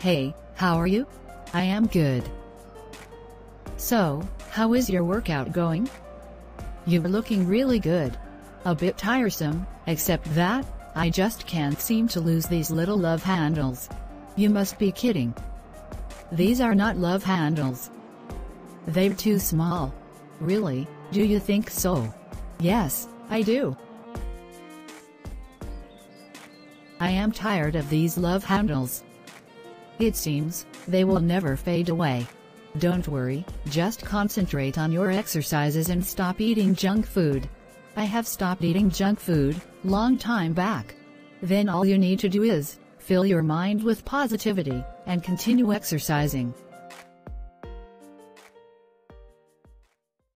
Hey, how are you? I am good. So, how is your workout going? You're looking really good. A bit tiresome, except that, I just can't seem to lose these little love handles. You must be kidding. These are not love handles. They're too small. Really, do you think so? Yes, I do. I am tired of these love handles. It seems, they will never fade away. Don't worry, just concentrate on your exercises and stop eating junk food. I have stopped eating junk food, long time back. Then all you need to do is, fill your mind with positivity, and continue exercising.